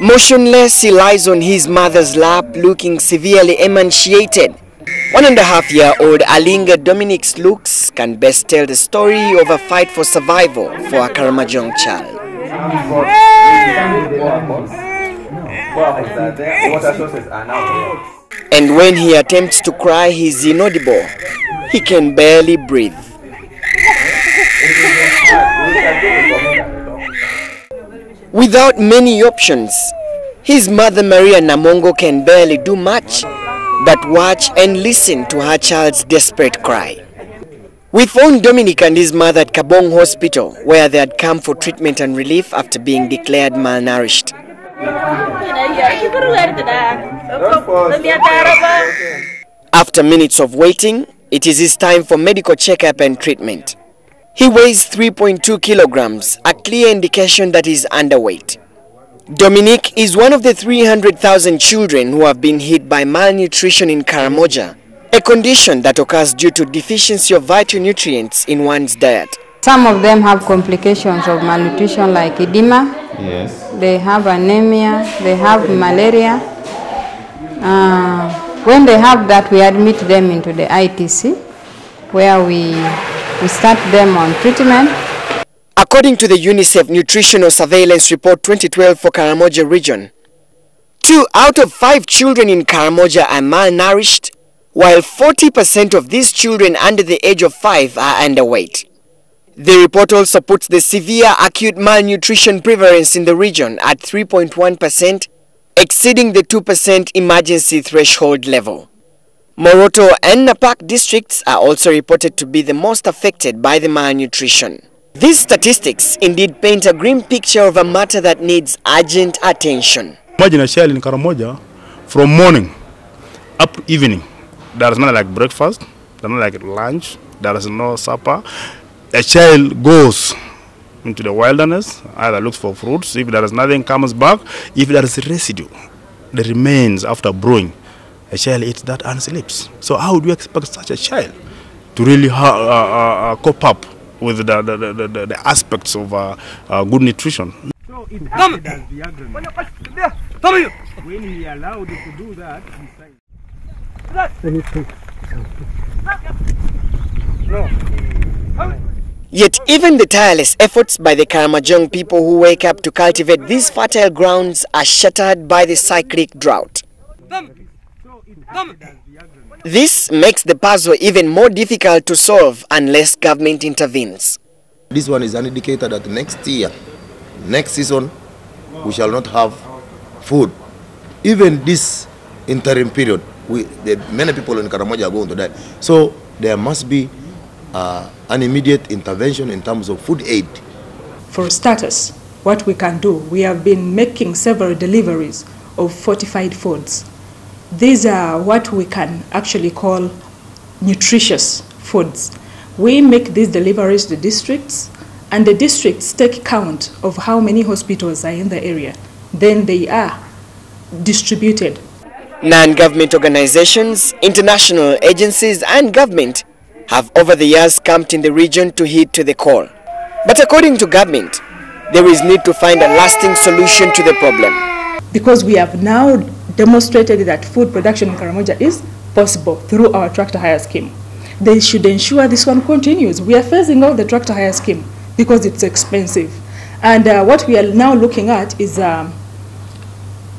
Motionless, he lies on his mother's lap, looking severely emaciated. One and a half year old Alinga Dominic's looks can best tell the story of a fight for survival for a Karamajong child. And when he attempts to cry, he's inaudible. He can barely breathe. Without many options, his mother Maria Namongo can barely do much but watch and listen to her child's desperate cry. We found Dominic and his mother at Kaabong Hospital where they had come for treatment and relief after being declared malnourished. After minutes of waiting, it is his time for medical checkup and treatment. He weighs 3.2 kilograms, a clear indication that he's underweight. Dominic is one of the 300,000 children who have been hit by malnutrition in Karamoja, a condition that occurs due to deficiency of vital nutrients in one's diet. Some of them have complications of malnutrition like edema, Yes. they have anemia, they have malaria. Uh, when they have that, we admit them into the ITC where we, we start them on treatment. According to the UNICEF Nutritional Surveillance Report 2012 for Karamoja region, two out of five children in Karamoja are malnourished, while 40% of these children under the age of five are underweight. The report also puts the severe acute malnutrition prevalence in the region at 3.1%, exceeding the 2% emergency threshold level. Moroto and Napak districts are also reported to be the most affected by the malnutrition. These statistics indeed paint a grim picture of a matter that needs urgent attention. Imagine a child in Karamoja from morning up to evening. There is not like breakfast, there is not like lunch, there is no supper. A child goes into the wilderness, either looks for fruits. If there is nothing, comes back. If there is residue, the remains after brewing, a child eats that and sleeps. So how do you expect such a child to really ha- uh, uh, uh, cope up with the, the, the, the, the aspects of uh, uh, good nutrition? So it acted as the agreement. When he allowed to do that, he signed. Yet even the tireless efforts by the Karamajong people who wake up to cultivate these fertile grounds are shattered by the cyclic drought. This makes the puzzle even more difficult to solve unless government intervenes. This one is an indicator that next year, next season, we shall not have food. Even this interim period, we, the, many people in Karamoja are going to die. So there must be uh, an immediate intervention in terms of food aid. For starters, what we can do, we have been making several deliveries of fortified foods. These are what we can actually call nutritious foods. We make these deliveries to districts, and the districts take count of how many hospitals are in the area. Then they are distributed. Non-government organizations, international agencies and government have over the years camped in the region to heed to the call. But according to government, there is need to find a lasting solution to the problem. Because we have now demonstrated that food production in Karamoja is possible through our tractor hire scheme. They should ensure this one continues. We are phasing out the tractor hire scheme because it's expensive. And uh, what we are now looking at is um,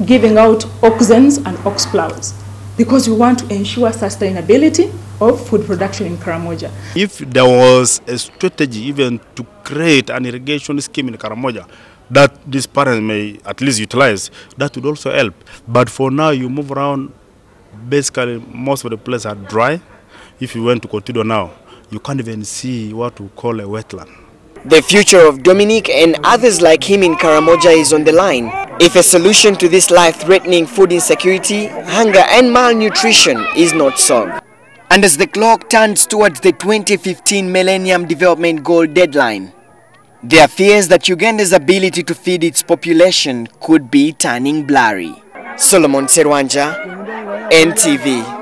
giving out oxens and ox plows because we want to ensure sustainability of food production in Karamoja. If there was a strategy even to create an irrigation scheme in Karamoja that these parents may at least utilize, that would also help. But for now, you move around, basically most of the places are dry. If you went to continue now, you can't even see what we call a wetland. The future of Dominic and others like him in Karamoja is on the line. If a solution to this life-threatening food insecurity, hunger and malnutrition is not solved. And as the clock turns towards the 2015 Millennium Development Goal deadline, there are fears that Uganda's ability to feed its population could be turning blurry. Solomon Serwanja, NTV.